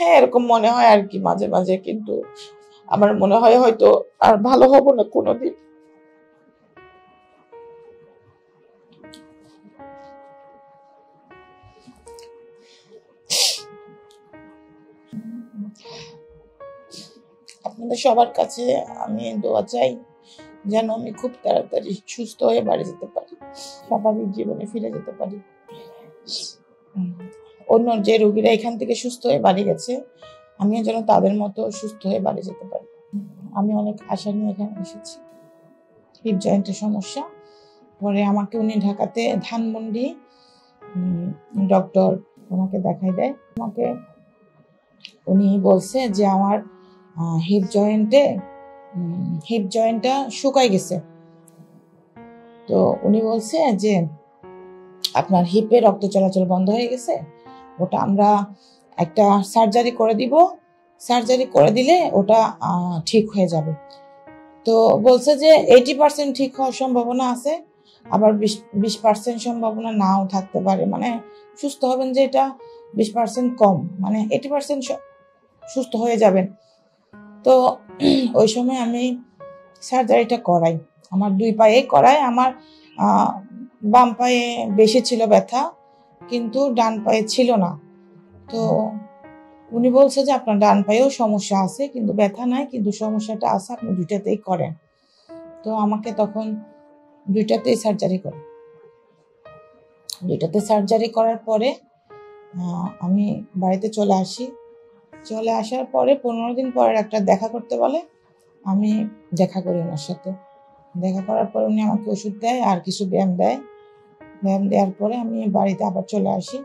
হ্যাঁ এরকম মনে হয় আর কি মাঝে মাঝে, কিন্তু আমার মনে হয় হয়তো আর ভালো হব না কোনোদিন। আপনাদের সবার কাছে আমি দোয়া চাই যেন আমি খুব তাড়াতাড়ি সুস্থ হয়ে বাড়ি যেতে পারি, স্বাভাবিক জীবনে ফিরে যেতে পারি। অন্য যে রোগীরা এখান থেকে সুস্থ হয়ে বাড়ি গেছে, আমিও যেন তাদের মতো সুস্থ হয়ে বাড়ি যেতে পারি। আমি অনেক আশা নিয়ে এখানে এসেছি। হিপ জয়েন্টের সমস্যা। পরে আমাকে উনি ঢাকাতে ধানমন্ডি ডক্টর ওনাকে দেখাই দেয়। আমাকে উনি বলছে যে আমার হিপ জয়েন্টে হিপ জয়েন্টটা শুকাই গেছে। তো উনি বলছে যে আপনার হিপে রক্ত চলাচল বন্ধ হয়ে গেছে ওটা আমরা একটা সার্জারি করে দিব। সার্জারি করে দিলে ওটা ঠিক হয়ে যাবে। তো বলছে যে এইটি পার্সেন্ট ঠিক হওয়ার সম্ভাবনা আছে, আবার বিশ বিশ পার্সেন্ট সম্ভাবনা নাও থাকতে পারে। মানে সুস্থ হবেন যে এটা বিশ পার্সেন্ট কম মানে এইটি পার্সেন্ট সুস্থ হয়ে যাবেন। তো ওই সময় আমি সার্জারিটা করাই। আমার দুই পায়ে করাই আমার বাম পায়ে বেশি ছিল ব্যথা। কিন্তু ডান পায়ে ছিল না। তো উনি বলছে যে আপনার ডান পায়েও সমস্যা আছে, কিন্তু ব্যথা নাই, কিন্তু সমস্যাটা আছে, আপনি দুইটাতেই করেন। তো আমাকে তখন দুইটাতেই সার্জারি করে। দুইটাতে সার্জারি করার পরে আমি বাড়িতে চলে আসি। চলে আসার পরে পনেরো দিন পরে একটা দেখা করতে বলে, আমি দেখা করি ওনার সাথে। দেখা করার পরে উনি আমাকে ওষুধ দেয়, আর কিছু ব্যায়াম দেয়। ব্যায়াম দেওয়ার পরে আমি বাড়িতে আবার চলে আসি।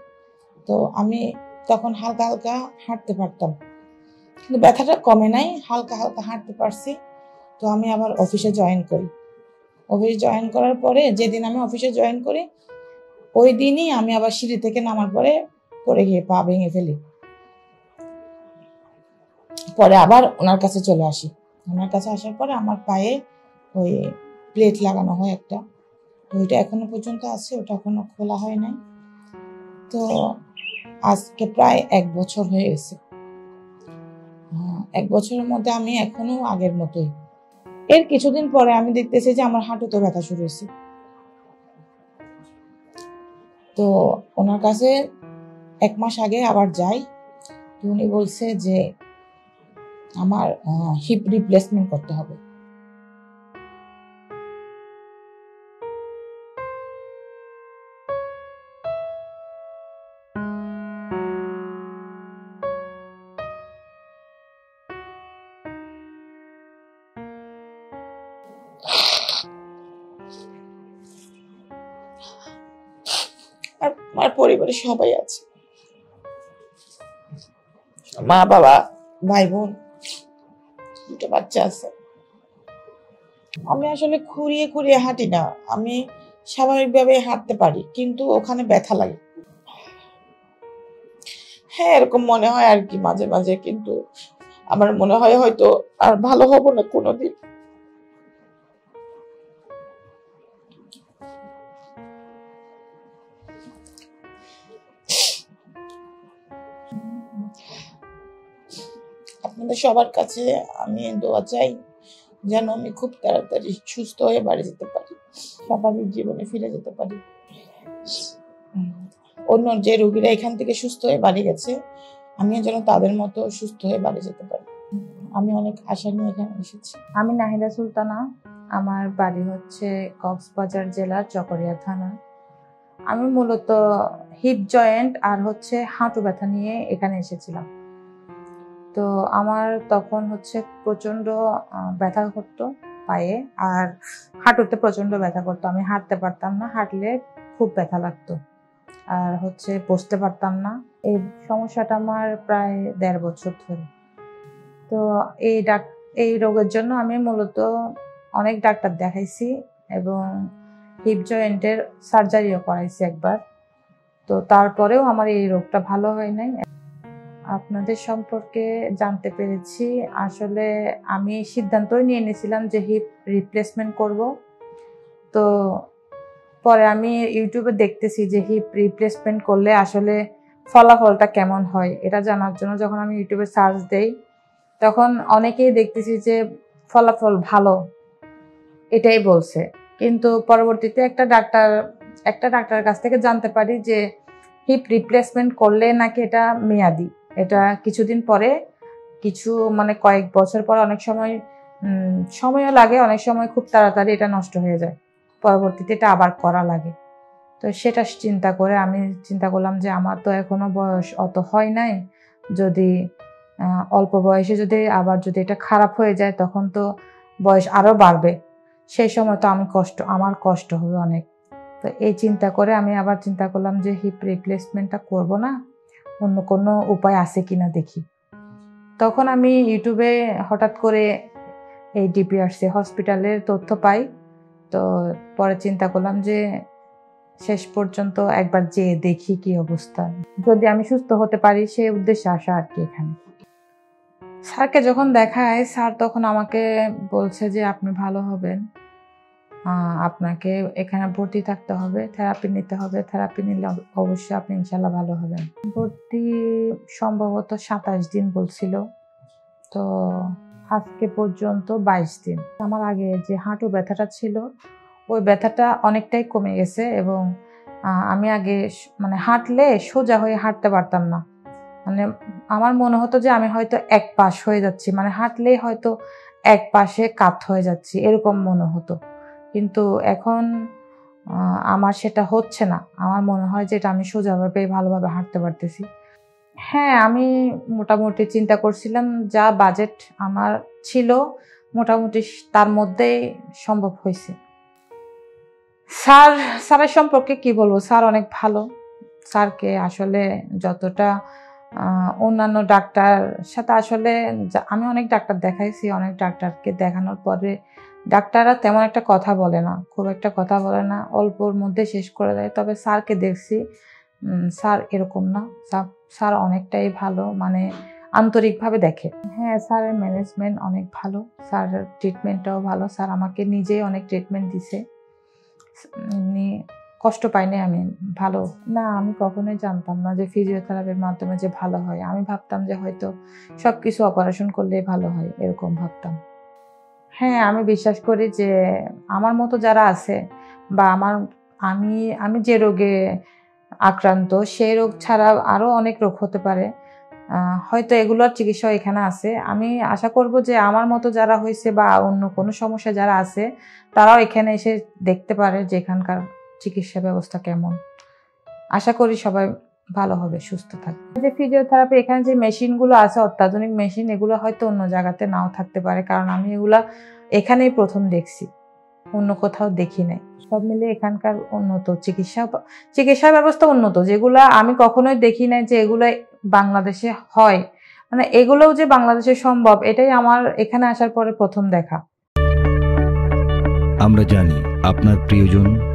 তো আমি তখন হালকা হালকা হাঁটতে পারতাম। কিন্তু ব্যথাটা কমে নাই, হালকা হালকা হাঁটতে পারছি। তো আমি আবার অফিসে জয়েন করি। অফিস জয়েন করার পরে যেদিন আমি অফিসে জয়েন করি, ওই দিনই আমি আবার সিঁড়ি থেকে নামার পরে পড়ে গিয়ে পা ভেঙে ফেলি। পরে আবার ওনার কাছে চলে আসি। ওনার কাছে আসার পরে আমার পায়ে ওই প্লেট লাগানো হয় একটা। ওইটা এখনও পর্যন্ত আছে ওটা এখনও খোলা হয় নাই। তো আজকে প্রায় এক বছর হয়ে গেছে। হ্যাঁ, এক বছরের মধ্যে আমি এখনও আগের মতোই। এর কিছুদিন পরে আমি দেখতেছি যে আমার হাঁটুতে ব্যথা শুরু হয়েছে। তো ওনার কাছে এক মাস আগে আবার যাই উনি বলছে যে আমার হিপ রিপ্লেসমেন্ট করতে হবে। আর আমার পরিবারে সবাই আছে। মা, বাবা, ভাই, বোন, দুটো বাচ্চা আছে। আমি আসলে খুঁড়িয়ে খুঁড়িয়ে হাঁটি না। আমি স্বাভাবিকভাবে হাঁটতে পারি, কিন্তু ওখানে ব্যথা লাগে। হ্যাঁ এরকম মনে হয় আর কি মাঝে মাঝে, কিন্তু আমার মনে হয় হয়তো আর ভালো হব না কোনোদিন। আপনাদের সবার কাছে আমি দোয়া চাই যেন আমি খুব তাড়াতাড়ি সুস্থ হয়ে বাড়ি যেতে পারি, স্বাভাবিক জীবনে ফিরে যেতে পারি। অন্য যে রোগীরা এখান থেকে সুস্থ হয়ে বাড়ি গেছে, আমিও যেন তাদের মতো সুস্থ হয়ে বাড়ি যেতে পারি। আমি অনেক আশা নিয়ে এখানে এসেছি। আমি নাহিদা সুলতানা, আমার বাড়ি হচ্ছে কক্সবাজার জেলার চকরিয়া থানা। আমি মূলত হিপ জয়েন্ট আর হচ্ছে হাঁটু ব্যথা নিয়ে এখানে এসেছিলাম। তো আমার তখন হচ্ছে প্রচণ্ড ব্যথা করতো পায়ে আর হাঁটুতে প্রচণ্ড ব্যথা করতো। আমি হাঁটতে পারতাম না, হাঁটলে খুব ব্যথা লাগতো আর হচ্ছে বসতে পারতাম না। এই সমস্যাটা আমার প্রায় দেড় বছর ধরে। তো এই ডাক, এই রোগের জন্য আমি মূলত অনেক ডাক্তার দেখাইছি এবং হিপ জয়েন্টের সার্জারিও করাইছি একবার। তো তারপরেও আমার এই রোগটা ভালো হয় নাই। আপনাদের সম্পর্কে জানতে পেরেছি। আসলে আমি সিদ্ধান্তই নিয়ে নিয়েছিলাম যে হিপ রিপ্লেসমেন্ট করব। তো পরে আমি ইউটিউবে দেখতেছি যে হিপ রিপ্লেসমেন্ট করলে আসলে ফলাফলটা কেমন হয়, এটা জানার জন্য যখন আমি ইউটিউবে সার্চ দেই, তখন অনেকেই দেখতেছি যে ফলাফল ভালো, এটাই বলছে। কিন্তু পরবর্তীতে একটা ডাক্তার, একটা ডাক্তারের কাছ থেকে জানতে পারি যে হিপ রিপ্লেসমেন্ট করলে নাকি এটা মেয়াদি। এটা কিছুদিন পরে, কিছু মানে কয়েক বছর পর অনেক সময় সময়ও লাগে, অনেক সময় খুব তাড়াতাড়ি এটা নষ্ট হয়ে যায়। পরবর্তীতে এটা আবার করা লাগে। তো সেটা চিন্তা করে আমি চিন্তা করলাম যে আমার তো এখনও বয়স অত হয় নাই। যদি অল্প বয়সে যদি আবার যদি এটা খারাপ হয়ে যায়, তখন তো বয়স আরও বাড়বে। সেই সময় তো আমি কষ্ট, আমার কষ্ট হবে অনেক। তো এই চিন্তা করে আমি আবার চিন্তা করলাম যে হিপ রিপ্লেসমেন্টটা করব না। অন্য কোনো উপায় আছে কিনা দেখি। তখন আমি ইউটিউবে হঠাৎ করে এই ডিপিআরসি হসপিটালের তথ্য পাই। তো পরে চিন্তা করলাম যে শেষ পর্যন্ত একবার যেয়ে দেখি কি অবস্থা। যদি আমি সুস্থ হতে পারি সেই উদ্দেশ্যে আসা আর কি এখানে। স্যারকে যখন দেখায়, স্যার তখন আমাকে বলছে যে আপনি ভালো হবেন। আপনাকে এখানে ভর্তি থাকতে হবে থেরাপি নিতে হবে। থেরাপি নিলে অবশ্যই আপনি ইনশাল্লাহ ভালো হবেন। ভর্তি সম্ভবত সাতাশ দিন বলছিল। তো আজকে পর্যন্ত বাইশ দিন। আমার আগে যে হাঁটু ব্যথাটা ছিল, ওই ব্যথাটা অনেকটাই কমে গেছে এবং আমি আগে মানে হাঁটলে সোজা হয়ে হাঁটতে পারতাম না। মানে আমার মনে হতো যে আমি হয়তো এক পাশ হয়ে যাচ্ছি মানে হাঁটলেই হয়তো এক পাশে কাত হয়ে যাচ্ছি, এরকম মনে হতো। কিন্তু এখন আমার সেটা হচ্ছে না। আমার মনে হয় যে এটা আমি সোজাভাবে ভালোভাবে হাঁটতে পারতেছি। হ্যাঁ আমি মোটামুটি চিন্তা করছিলাম যা বাজেট আমার ছিল মোটামুটি তার মধ্যেই সম্ভব হয়েছে। স্যার, স্যারের সম্পর্কে কি বলব? স্যার অনেক ভালো। স্যারকে আসলে যতটা অন্যান্য ডাক্তার সাথে আসলে আমি অনেক ডাক্তার দেখাইছি, অনেক ডাক্তারকে দেখানোর পরে ডাক্তাররা তেমন একটা কথা বলে না, খুব একটা কথা বলে না, অল্পর মধ্যে শেষ করে দেয়। তবে স্যারকে দেখছি স্যার এরকম না, স্যার- অনেকটাই ভালো মানে আন্তরিকভাবে দেখে। হ্যাঁ স্যারের ম্যানেজমেন্ট অনেক ভালো স্যারের ট্রিটমেন্টটাও ভালো, স্যার আমাকে নিজেই অনেক ট্রিটমেন্ট দিছে। কষ্ট পাইনি আমি, ভালো। না, আমি কখনোই জানতাম না যে ফিজিওথেরাপির মাধ্যমে যে ভালো হয়। আমি ভাবতাম যে হয়তো সব কিছু অপারেশন করলেই ভালো হয়, এরকম ভাবতাম। হ্যাঁ আমি বিশ্বাস করি যে আমার মতো যারা আছে বা আমার, আমি আমি যে রোগে আক্রান্ত, সেই রোগ ছাড়া আরও অনেক রোগ হতে পারে। হয়তো এগুলোর চিকিৎসা এখানে আছে। আমি আশা করব যে আমার মতো যারা হয়েছে বা অন্য কোনো সমস্যা যারা আছে, তারাও এখানে এসে দেখতে পারে যে এখানকার চিকিৎসা ব্যবস্থা কেমন। আশা করি সবাই ভালো হবে, সুস্থ থাকবে। যে ফিজিওথেরাপি এখানে যে মেশিনগুলো আছে, অত্যাধুনিক মেশিন, এগুলো হয়তো অন্য জায়গাতে নাও থাকতে পারে, কারণ আমি এগুলা এখানেই প্রথম দেখছি। অন্য কোথাও দেখি নাই। সব মিলে এখানকার উন্নত, চিকিৎসা চিকিৎসা ব্যবস্থা উন্নত, যেগুলা আমি কখনোই দেখি নাই যে এগুলো বাংলাদেশে হয়। মানে এগুলোও যে বাংলাদেশে সম্ভব, এটাই আমার এখানে আসার পরে প্রথম দেখা। আমরা জানি আপনার প্রিয়জন